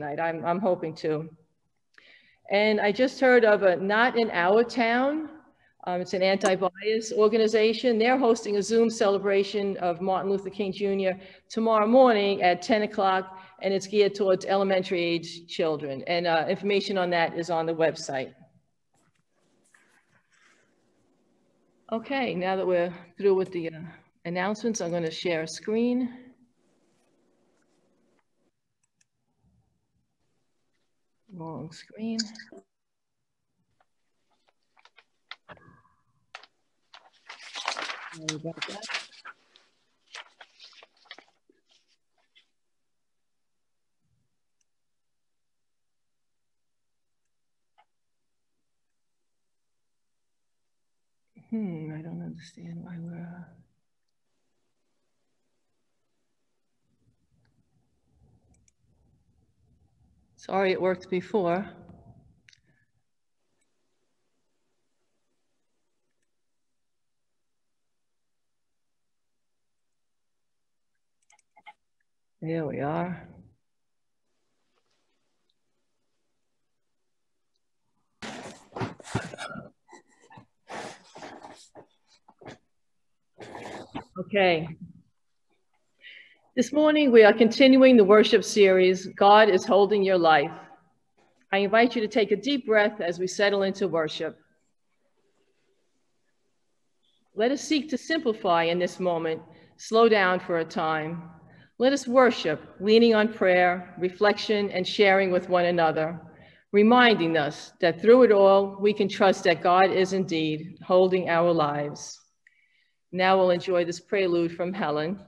tonight. I'm, I'm hoping to. And I just heard of a Not in Our Town. Um, it's an anti-bias organization. They're hosting a Zoom celebration of Martin Luther King Jr. tomorrow morning at 10 o'clock, and it's geared towards elementary age children. And uh, information on that is on the website. Okay, now that we're through with the uh, announcements, I'm going to share a screen. Wrong screen. Sorry about that. Hmm, I don't understand why we're. Sorry, it worked before. There we are. Okay. This morning, we are continuing the worship series, God is Holding Your Life. I invite you to take a deep breath as we settle into worship. Let us seek to simplify in this moment, slow down for a time. Let us worship, leaning on prayer, reflection, and sharing with one another, reminding us that through it all, we can trust that God is indeed holding our lives. Now we'll enjoy this prelude from Helen.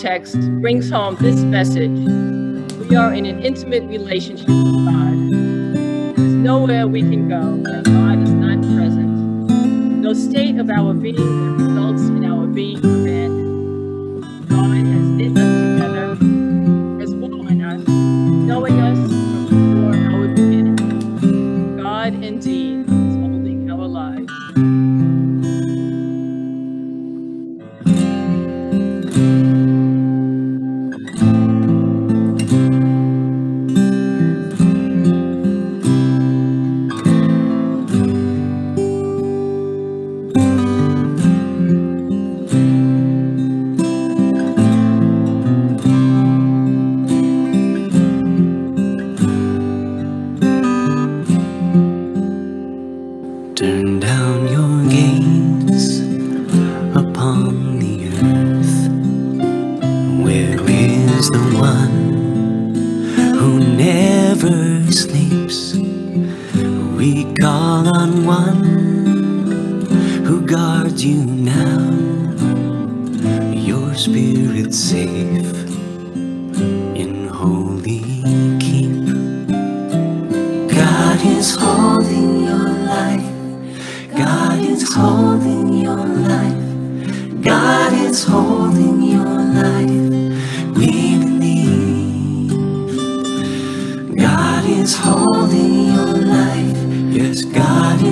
Text brings home this message. We are in an intimate relationship with God. There's nowhere we can go where God is not present. No state of our being that results in our being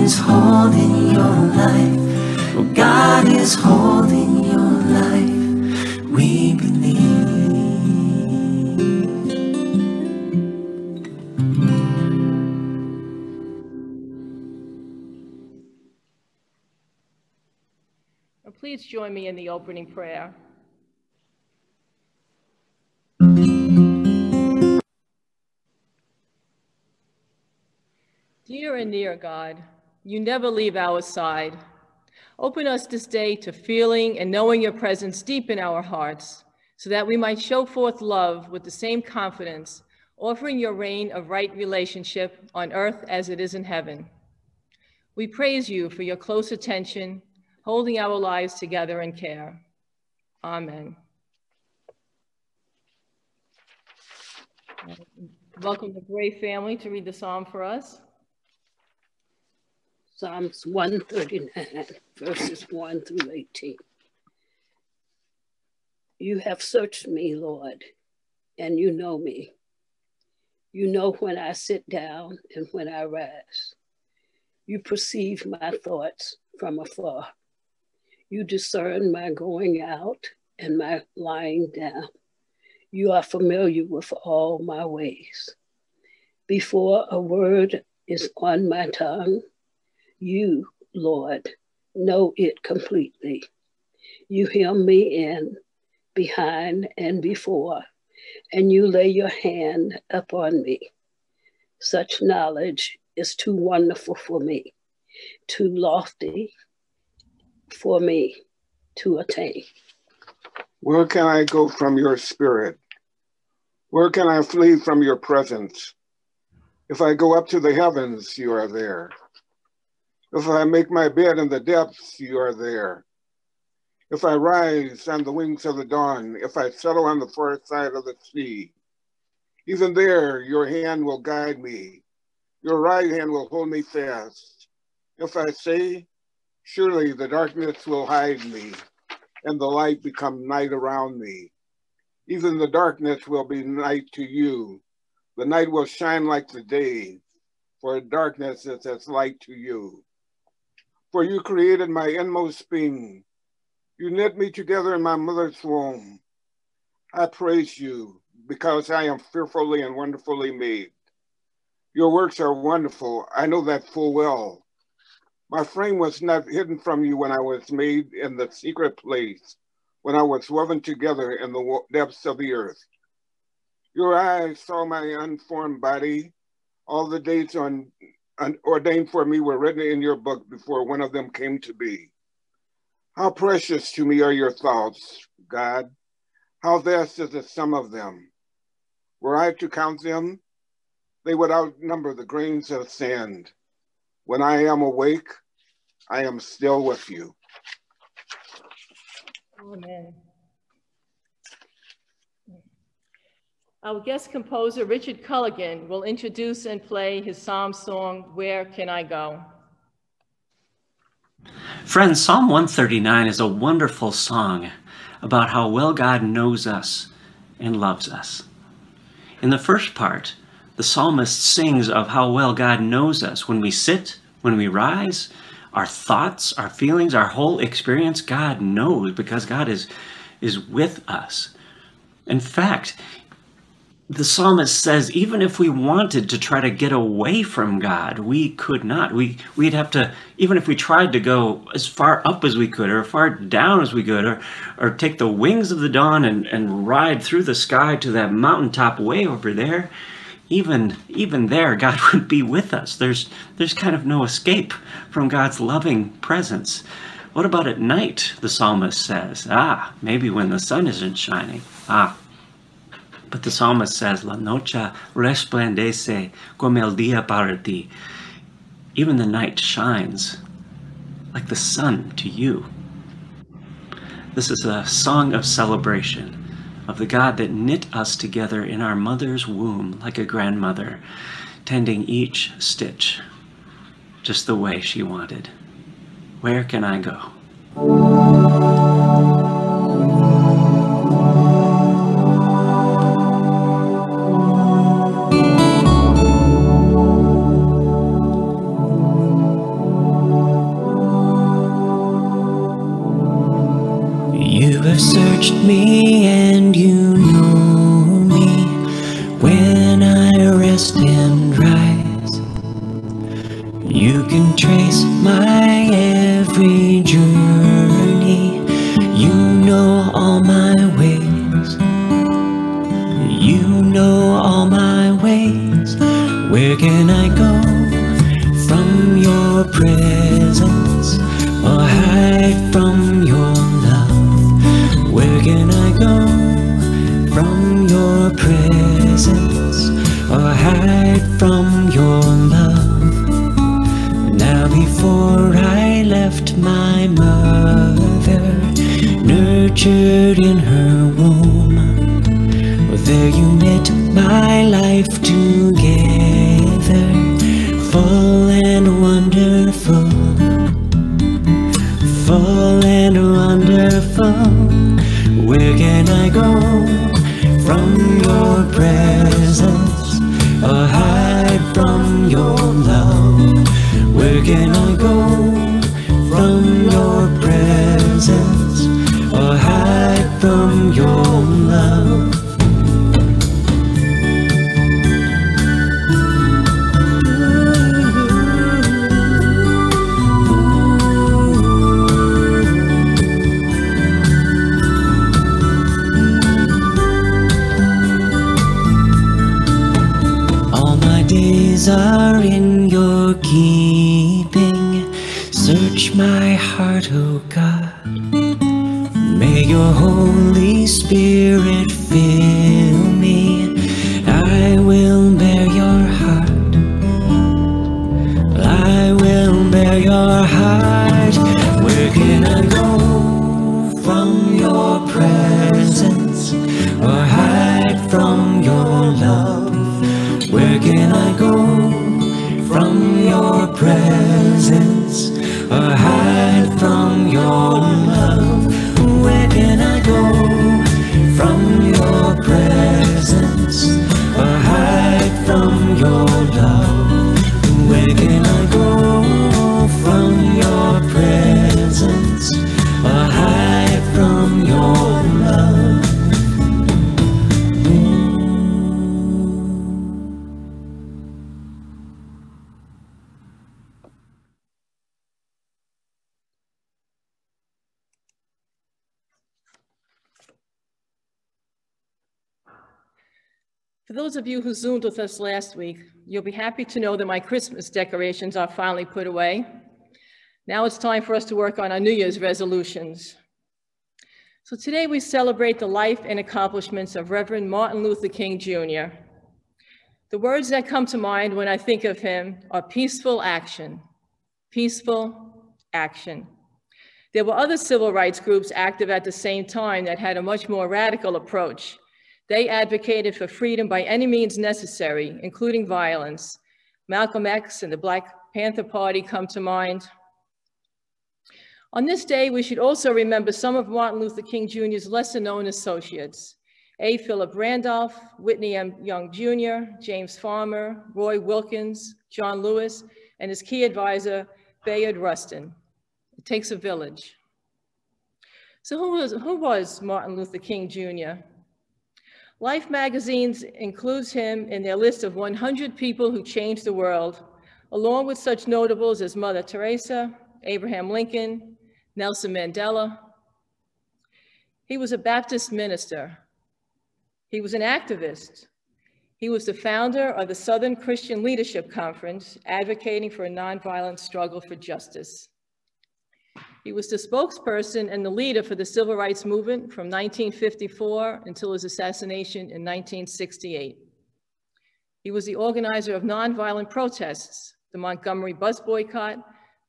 is holding your life. Oh, God is holding your life. We believe. Now, Please join me in the opening prayer. Dear and near God, you never leave our side. Open us this day to feeling and knowing your presence deep in our hearts, so that we might show forth love with the same confidence, offering your reign of right relationship on earth as it is in heaven. We praise you for your close attention, holding our lives together in care. Amen. Welcome the Gray family to read the psalm for us. Psalms 139, verses 1 through 18. You have searched me, Lord, and you know me. You know when I sit down and when I rise. You perceive my thoughts from afar. You discern my going out and my lying down. You are familiar with all my ways. Before a word is on my tongue, you, Lord, know it completely. You hem me in, behind and before, and you lay your hand upon me. Such knowledge is too wonderful for me, too lofty for me to attain. Where can I go from your spirit? Where can I flee from your presence? If I go up to the heavens, you are there. If I make my bed in the depths, you are there. If I rise on the wings of the dawn, if I settle on the far side of the sea, even there your hand will guide me. Your right hand will hold me fast. If I say, surely the darkness will hide me and the light become night around me. Even the darkness will be night to you. The night will shine like the day, for darkness is as light to you. For you created my inmost being. You knit me together in my mother's womb. I praise you because I am fearfully and wonderfully made. Your works are wonderful. I know that full well. My frame was not hidden from you when I was made in the secret place, when I was woven together in the depths of the earth. Your eyes saw my unformed body. All the on, on, ordained for me were written in your book before one of them came to be. How precious to me are your thoughts, God. How vast is the sum of them? Were I to count them, they would outnumber the grains of sand. When I am awake, I am still with you. Amen. Our guest composer, Richard Colligan, will introduce and play his psalm song, Where Can I Go? Friends, Psalm 139 is a wonderful song about how well God knows us and loves us. In the first part, the psalmist sings of how well God knows us when we sit, when we rise, our thoughts, our feelings, our whole experience, God knows because God is, is with us. In fact, the psalmist says even if we wanted to try to get away from God, we could not. We we'd have to even if we tried to go as far up as we could or far down as we could or or take the wings of the dawn and, and ride through the sky to that mountaintop way over there, even even there God would be with us. There's there's kind of no escape from God's loving presence. What about at night? The psalmist says. Ah, maybe when the sun isn't shining. Ah, but the psalmist says, La noche resplandece como el día para ti. Even the night shines like the sun to you. This is a song of celebration of the God that knit us together in our mother's womb like a grandmother, tending each stitch just the way she wanted. Where can I go? Go from your presence or hide from your love? Now before I left my mother, nurtured in her womb, there you met my life together, Search my heart, O God. May your Holy Spirit fill me. I will bear your heart. I will bear your heart. For those of you who Zoomed with us last week, you'll be happy to know that my Christmas decorations are finally put away. Now it's time for us to work on our New Year's resolutions. So today we celebrate the life and accomplishments of Reverend Martin Luther King Jr. The words that come to mind when I think of him are peaceful action, peaceful action. There were other civil rights groups active at the same time that had a much more radical approach. They advocated for freedom by any means necessary, including violence. Malcolm X and the Black Panther Party come to mind. On this day, we should also remember some of Martin Luther King Jr.'s lesser known associates. A. Philip Randolph, Whitney M. Young Jr., James Farmer, Roy Wilkins, John Lewis, and his key advisor, Bayard Rustin. It takes a village. So who was, who was Martin Luther King Jr.? Life magazines includes him in their list of 100 people who changed the world, along with such notables as Mother Teresa, Abraham Lincoln, Nelson Mandela. He was a Baptist minister. He was an activist. He was the founder of the Southern Christian Leadership Conference, advocating for a nonviolent struggle for justice. He was the spokesperson and the leader for the civil rights movement from 1954 until his assassination in 1968. He was the organizer of nonviolent protests, the Montgomery bus boycott,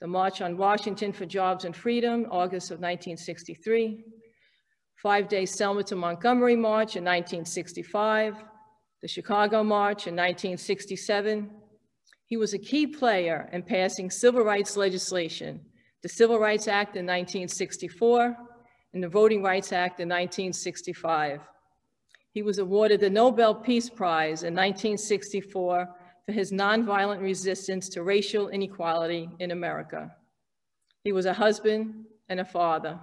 the March on Washington for Jobs and Freedom, August of 1963, five-day Selma to Montgomery March in 1965, the Chicago March in 1967. He was a key player in passing civil rights legislation, the Civil Rights Act in 1964 and the Voting Rights Act in 1965. He was awarded the Nobel Peace Prize in 1964 for his nonviolent resistance to racial inequality in America. He was a husband and a father.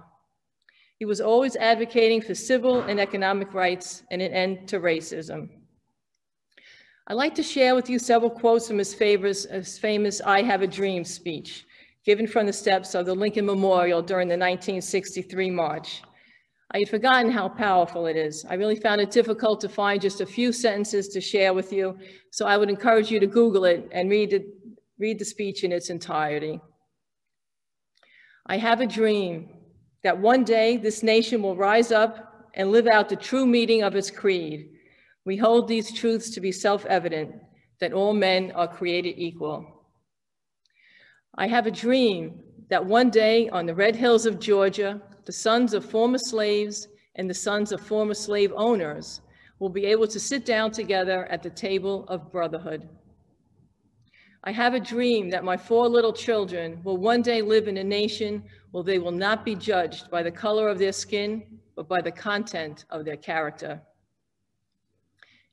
He was always advocating for civil and economic rights and an end to racism. I'd like to share with you several quotes from his, his famous I Have a Dream speech, given from the steps of the Lincoln Memorial during the 1963 march. I had forgotten how powerful it is. I really found it difficult to find just a few sentences to share with you, so I would encourage you to Google it and read, read the speech in its entirety. I have a dream that one day this nation will rise up and live out the true meaning of its creed. We hold these truths to be self-evident, that all men are created equal. I have a dream that one day on the red hills of Georgia, the sons of former slaves and the sons of former slave owners will be able to sit down together at the table of brotherhood. I have a dream that my four little children will one day live in a nation where they will not be judged by the color of their skin, but by the content of their character.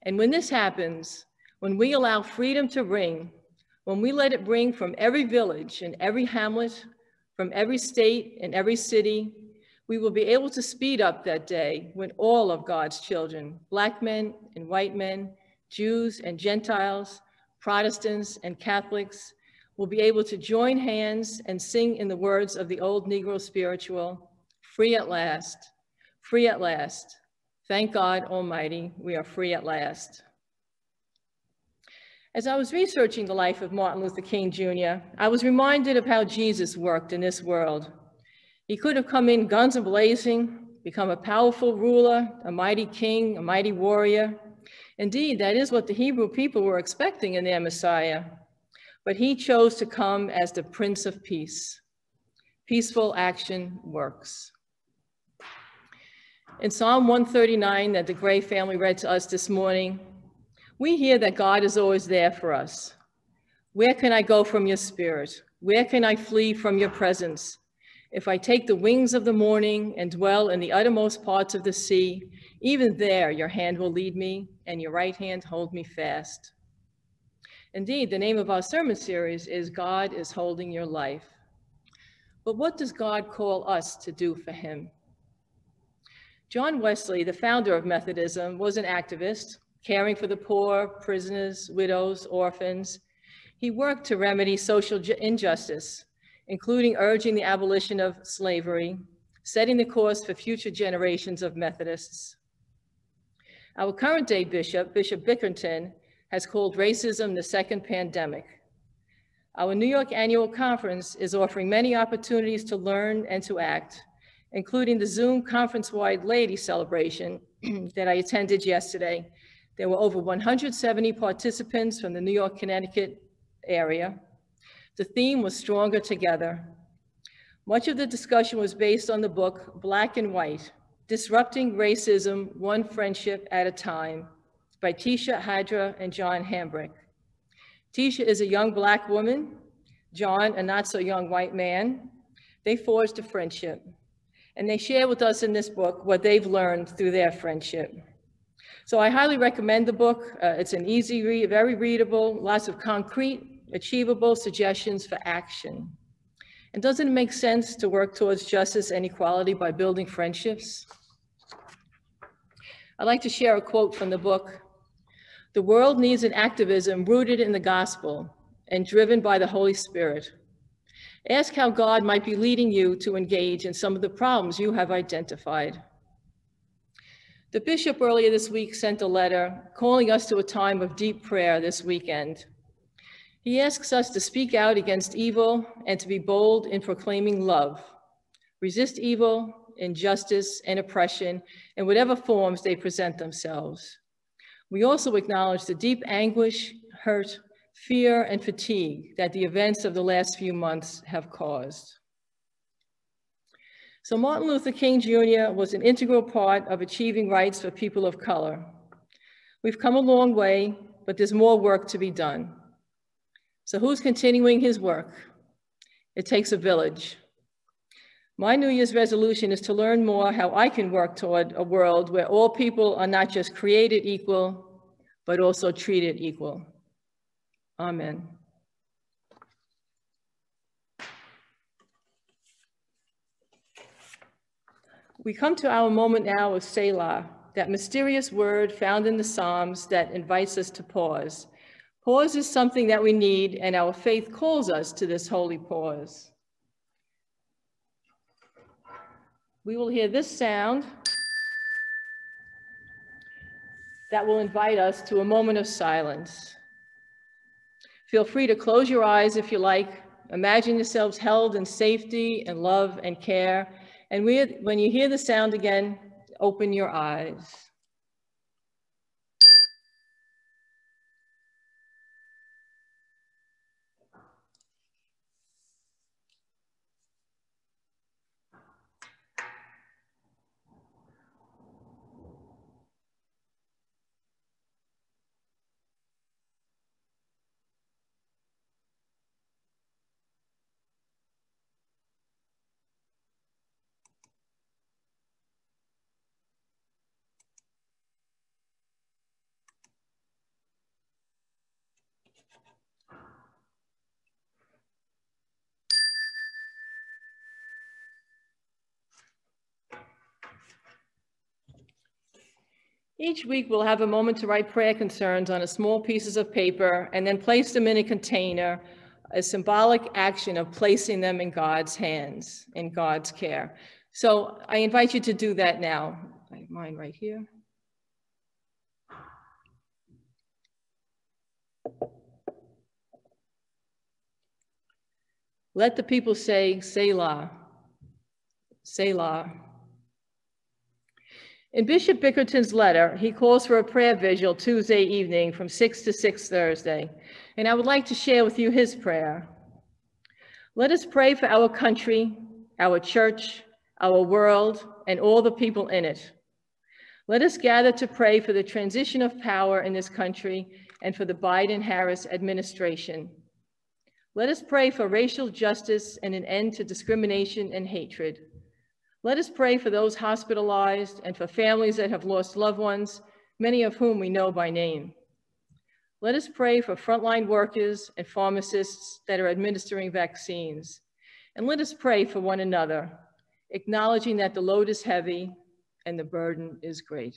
And when this happens, when we allow freedom to ring, when we let it ring from every village and every hamlet, from every state and every city, we will be able to speed up that day when all of God's children, black men and white men, Jews and Gentiles, Protestants and Catholics, will be able to join hands and sing in the words of the old Negro spiritual, free at last, free at last. Thank God Almighty, we are free at last. As I was researching the life of Martin Luther King Jr., I was reminded of how Jesus worked in this world. He could have come in guns blazing, become a powerful ruler, a mighty king, a mighty warrior. Indeed, that is what the Hebrew people were expecting in their Messiah. But he chose to come as the Prince of Peace. Peaceful action works. In Psalm 139 that the Gray family read to us this morning, we hear that God is always there for us. Where can I go from your spirit? Where can I flee from your presence? If I take the wings of the morning and dwell in the uttermost parts of the sea, even there your hand will lead me and your right hand hold me fast. Indeed, the name of our sermon series is God is Holding Your Life. But what does God call us to do for him? John Wesley, the founder of Methodism, was an activist, caring for the poor, prisoners, widows, orphans. He worked to remedy social injustice including urging the abolition of slavery, setting the course for future generations of Methodists. Our current day bishop, Bishop Bickerton, has called racism the second pandemic. Our New York annual conference is offering many opportunities to learn and to act, including the Zoom conference-wide lady celebration that I attended yesterday. There were over 170 participants from the New York, Connecticut area. The theme was Stronger Together. Much of the discussion was based on the book Black and White, Disrupting Racism One Friendship at a Time by Teesha Hadra and John Hambrick. Teesha is a young black woman, John a not so young white man. They forged a friendship and they share with us in this book what they've learned through their friendship. So I highly recommend the book. Uh, it's an easy read, very readable, lots of concrete, achievable suggestions for action. And doesn't it make sense to work towards justice and equality by building friendships? I'd like to share a quote from the book. The world needs an activism rooted in the gospel and driven by the Holy Spirit. Ask how God might be leading you to engage in some of the problems you have identified. The bishop earlier this week sent a letter calling us to a time of deep prayer this weekend. He asks us to speak out against evil and to be bold in proclaiming love. Resist evil, injustice, and oppression in whatever forms they present themselves. We also acknowledge the deep anguish, hurt, fear, and fatigue that the events of the last few months have caused. So Martin Luther King Jr. was an integral part of achieving rights for people of color. We've come a long way, but there's more work to be done. So who's continuing his work? It takes a village. My New Year's resolution is to learn more how I can work toward a world where all people are not just created equal, but also treated equal. Amen. We come to our moment now of Selah, that mysterious word found in the Psalms that invites us to pause. Pause is something that we need, and our faith calls us to this holy pause. We will hear this sound that will invite us to a moment of silence. Feel free to close your eyes if you like. Imagine yourselves held in safety and love and care. And we, when you hear the sound again, open your eyes. Each week we'll have a moment to write prayer concerns on a small pieces of paper and then place them in a container, a symbolic action of placing them in God's hands, in God's care. So I invite you to do that now. Mine right here. Let the people say, Selah, Selah. In Bishop Bickerton's letter, he calls for a prayer vigil Tuesday evening from 6 to 6 Thursday. And I would like to share with you his prayer. Let us pray for our country, our church, our world, and all the people in it. Let us gather to pray for the transition of power in this country and for the Biden-Harris administration. Let us pray for racial justice and an end to discrimination and hatred. Let us pray for those hospitalized and for families that have lost loved ones, many of whom we know by name. Let us pray for frontline workers and pharmacists that are administering vaccines. And let us pray for one another, acknowledging that the load is heavy and the burden is great.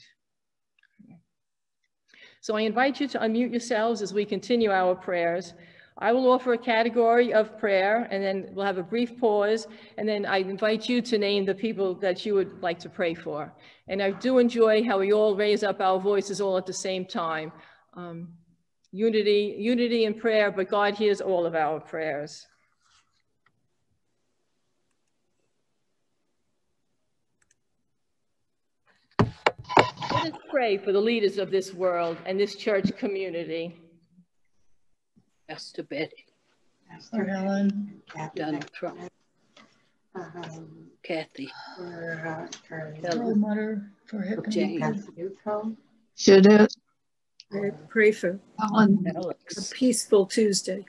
So I invite you to unmute yourselves as we continue our prayers. I will offer a category of prayer and then we'll have a brief pause. And then I invite you to name the people that you would like to pray for. And I do enjoy how we all raise up our voices all at the same time. Um, unity, unity in prayer, but God hears all of our prayers. Let us pray for the leaders of this world and this church community. Pastor Betty, For Helen, Donald Trump, Um, Kathy, for, uh, for Pearl Helen, Mother, for Hip Jane. and Kathy I pray for Helen, a peaceful Tuesday.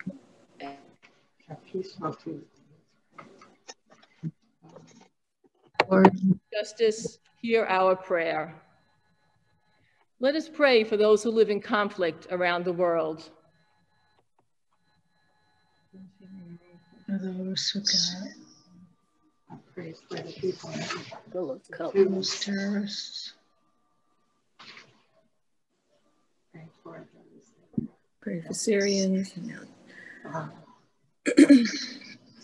a peaceful Tuesday. Lord, Justice, hear our prayer. Let us pray for those who live in conflict around the world. For those who I pray for the people. Those terrorists, Pray for. Pray for Syrians, uh,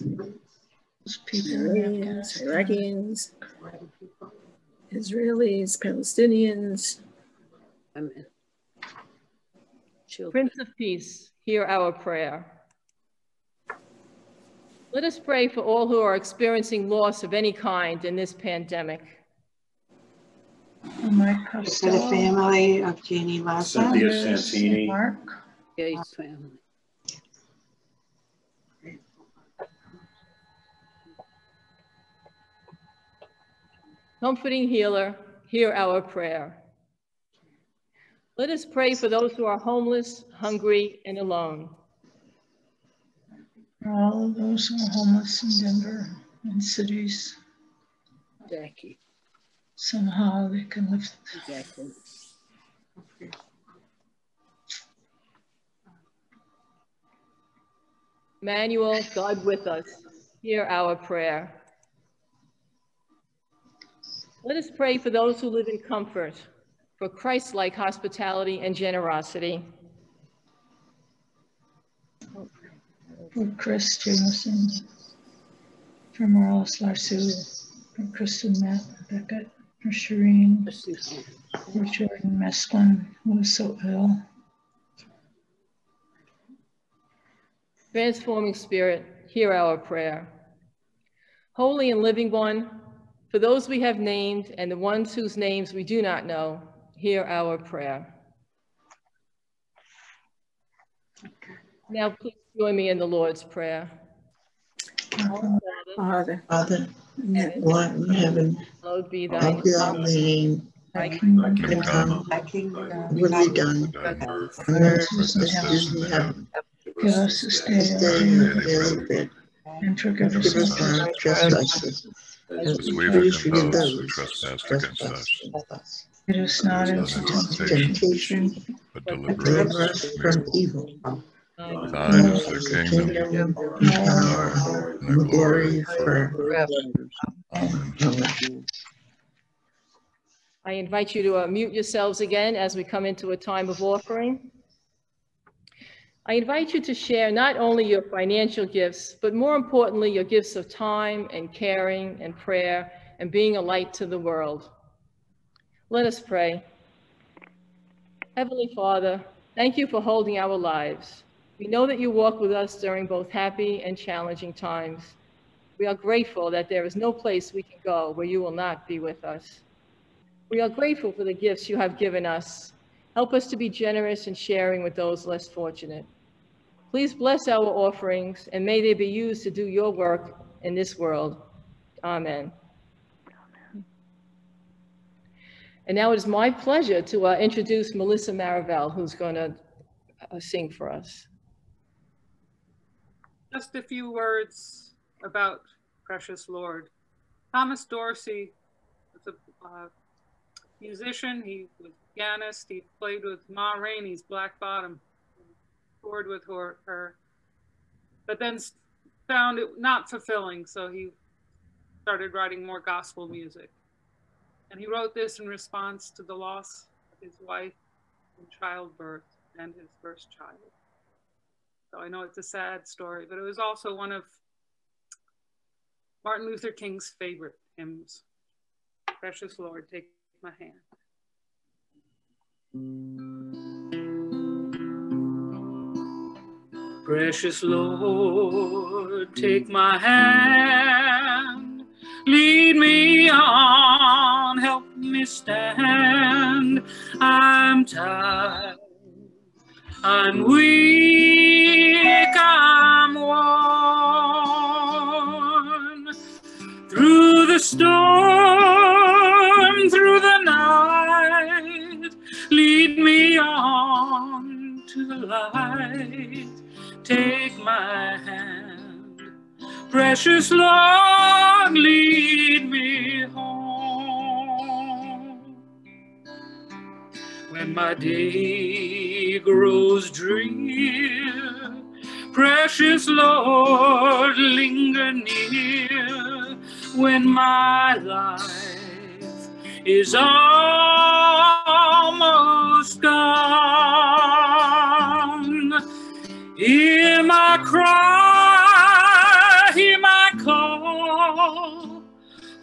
those people Iraqians, Israelis, Palestinians, Amen. Prince of Peace, hear our prayer. Let us pray for all who are experiencing loss of any kind in this pandemic. for For the family of Jeannie Laza. Cynthia Santini. Mark, Gates family, Comforting healer, hear our prayer. Let us pray for those who are homeless, hungry, and alone. For all of those who are homeless in Denver and cities, Jackie, somehow they can live Jacqueline, Emmanuel, God with us, hear our prayer. Let us pray for those who live in comfort, for Christ-like hospitality and generosity. Chris Jameson, for Morales Larsu, for Kristen Matt Beckett, for Shireen, for Jordan Mesklin, who is so ill, Transforming Spirit, hear our prayer. Holy and living one, for those we have named and the ones whose names we do not know, hear our prayer. Now please join me in the Lord's Prayer. our Father, Father, in who art in heaven, Hallowed be thy hallowed thy name. name, Thy Thy kingdom kingdom come, Thy kingdom will be done on earth as it is in heaven. Give us this day our daily bread, and forgive forgive us us our our trespasses, as as we we forgive forgive those who trespass against us. trespass. Lead us not into us not into temptation, Temptation, But but deliver deliver us us from from evil. Evil. Thine Thine is the The kingdom, kingdom, the the power, power, and and the the glory glory forever. Amen. Amen. I invite you to uh, mute yourselves again as we come into a time of offering. I invite you to share not only your financial gifts, but more importantly, your gifts of time and caring and prayer and being a light to the world. Let us pray. Heavenly Father, thank you for holding our lives. We know that you walk with us during both happy and challenging times. We are grateful that there is no place we can go where you will not be with us. We are grateful for the gifts you have given us. Help us to be generous in sharing with those less fortunate. Please bless our offerings and may they be used to do your work in this world. Amen. And now it is my pleasure to uh, introduce Melissa Marivelle, who's going to uh, sing for us. Just a few words about Precious Lord. Thomas Dorsey was a uh, musician, he was a pianist, he played with Ma Rainey's Black Bottom, toured with her, her, but then found it not fulfilling, so he started writing more gospel music. And he wrote this in response to the loss of his wife in childbirth and his first child. I know it's a sad story, but it was also one of Martin Luther King's favorite hymns. Precious Lord, take my hand. Precious Lord, take my hand, lead me on, help me stand I'm tired. I'm weak, I'm. Through the storm, through the night, lead me on to the light. Take my hand, precious Lord, lead me home. When my day grows drear, precious Lord, linger near. When my life is almost gone, hear my cry, hear my call.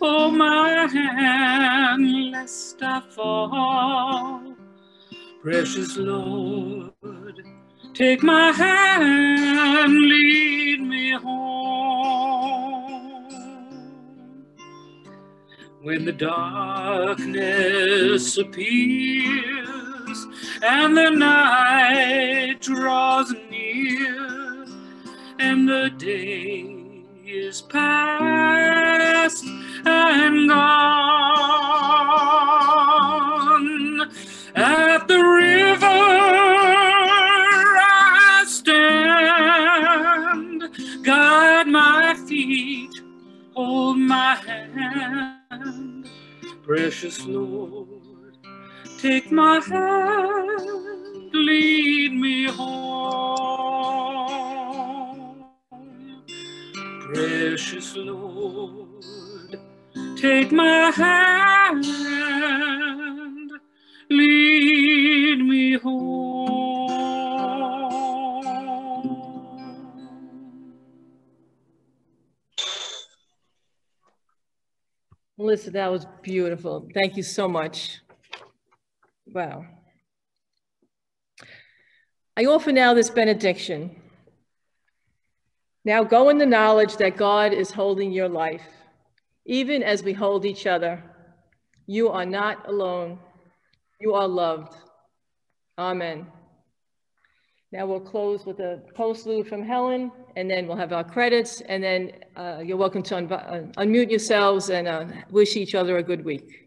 Hold my hand lest I fall. Precious Lord, take my hand, lead me home. When the darkness appears and the night draws near and the day is past and gone. Hand. Precious Lord, take my hand, lead me home. Precious Lord, take my hand, lead me home. Melissa, that was beautiful. Thank you so much. Wow. I offer now this benediction. Now go in the knowledge that God is holding your life, even as we hold each other. You are not alone. You are loved. Amen. Now we'll close with a postlude from Helen, and then we'll have our credits, and then uh, you're welcome to unvi- uh, unmute yourselves and uh, wish each other a good week.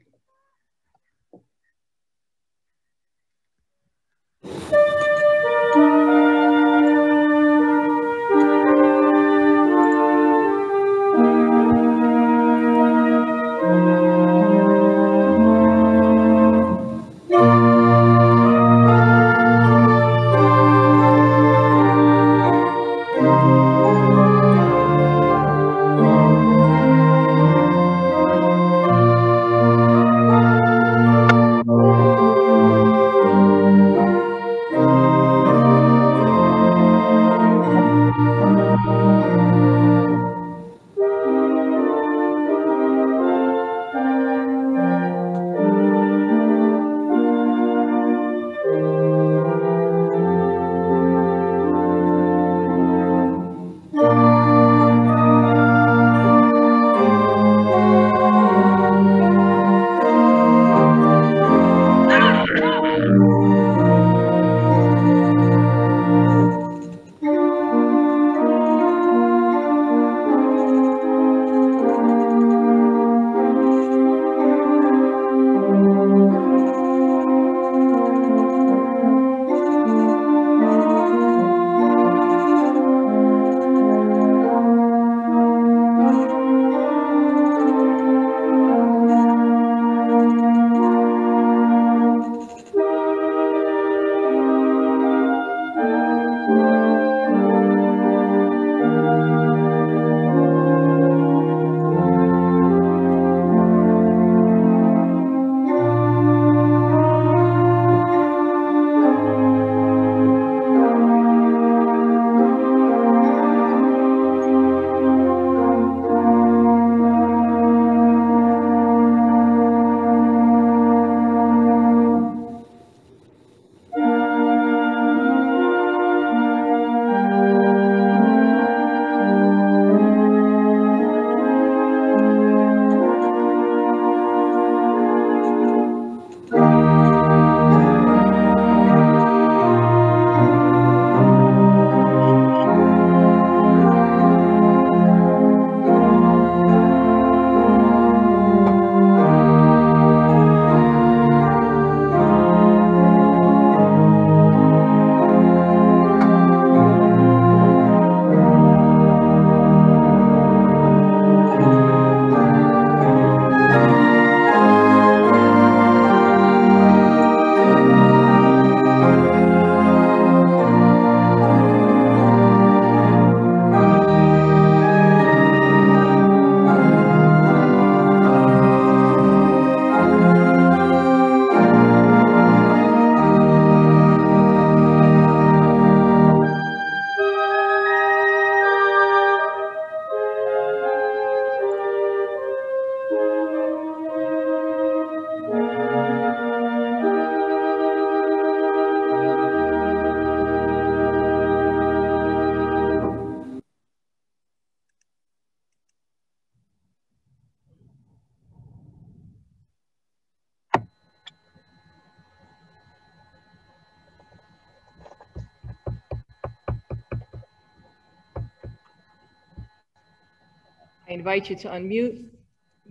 Invite you to unmute,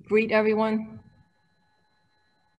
greet everyone.